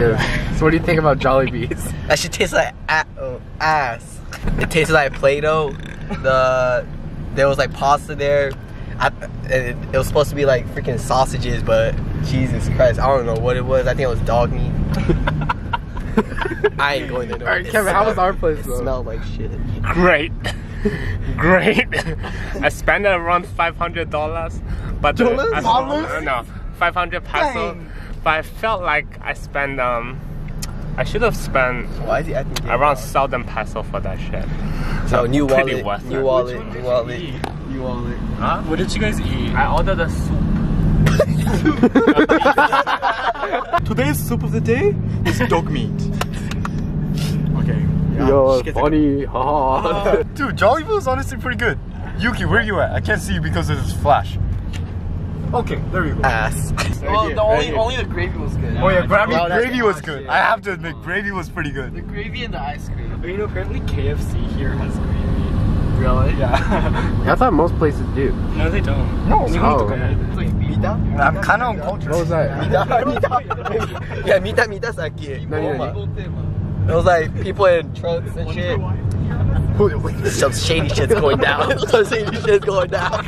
Yeah. So what do you think about Jolly Jollibees? That shit tastes like oh, ass. It tasted like Play-Doh. The there was like pasta there. I, it, it was supposed to be like freaking sausages, but Jesus Christ, I don't know what it was. I think it was dog meat. I ain't going there. No. All right, It Kevin, how was our place It though? smelled like shit. Great. Great. I spent around five hundred dollars, but the- Dollars? I- Dollars? no, five hundred peso. Dang. But I felt like I spent um, I should have spent Why is he acting? gay? around thousand peso for that shit. So new pretty wallet, worth new it. wallet, new wallet. You want it? Huh? What did you guys eat? I ordered a soup. Today's soup of the day is dog meat. Okay. Yeah, Yo, funny. Haha. Dude, Jollibee is honestly pretty good. Yuki, where you at? I can't see you because of this flash. Okay, there you go. Ass. Well, the only only the gravy was good. Oh yeah, gra- Well, gravy was good. yeah. I have to admit, gravy was pretty good. The gravy and the ice cream. You know, apparently KFC here has gravy. Really? Yeah. I thought most places do. no, they don't. No, Oh. It's like beef. I'm kind of uncultured. What was that? yeah, mita mita sake. No, no, no. It was like people in trucks and shit. Some shady shit's going down. Some shady shit's going down.